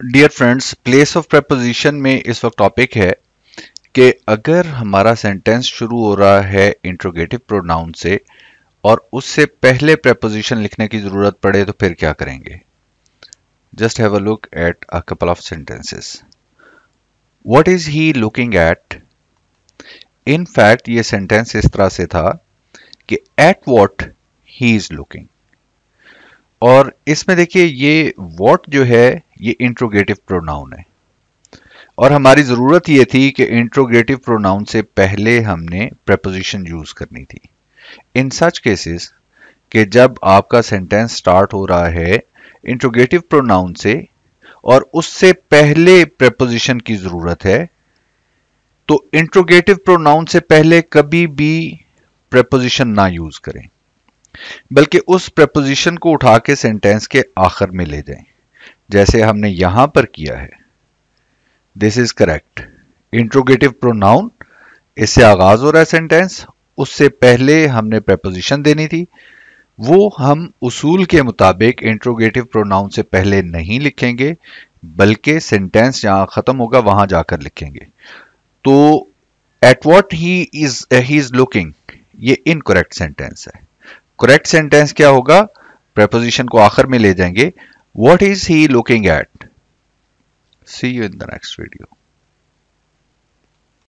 Dear friends place of preposition में इस वक्त टॉपिक है कि अगर हमारा सेंटेंस शुरू हो रहा है इंट्रोगेटिव प्रोनाउन से और उससे पहले प्रपोजिशन लिखने की ज़रूरत पड़े तो फिर क्या करेंगे? Just have a look at a couple of sentences what is he looking at in fact ये सेंटेंस इस तरह से था कि at what he is looking और इसमें देखिए ये वॉट जो है ये इंट्रोगेटिव प्रोनाउन है। और हमारी ज़रूरत ये थी कि इंट्रोगेटिव प्रोनाउन से पहले हमने प्रपोजिशन यूज़ करनी थी। इन सच केसेस कि जब आपका सेंटेंस स्टार्ट हो रहा है, इंट्रोगेटिव प्रोनाउन से, और उससे पहले प्रपोजिशन की ज़रूरत है तो इंट्रोगेटिव प्रोनाउन से पहले कभी भी प्रपोजिशन ना यूज़ करें। बल्कि उस प्रपोजिशन को उठा के सेंटेंस के आखिर में ले जाएँ। जैसे हमने यहाँ पर किया है। This is correct interrogative pronoun इससे आगाज़ हो रहा है सेंटेंस उससे पहले हमने प्रपोजिशन देनी थी। वो हम उसूल के मुताबिक इंट्रोगेटिव प्रोनाउन से पहले नहीं लिखेंगे, बल्कि सेंटेंस जहाँ खत्म होगा वहाँ जाकर लिखेंगे। तो at what he is he is looking ये इनकरेक्ट सेंटेंस है। करेक्ट सेंटेंस क्या होगा? Preposition को आखिर में ले जाएँगे। What is he looking at? See you in the next video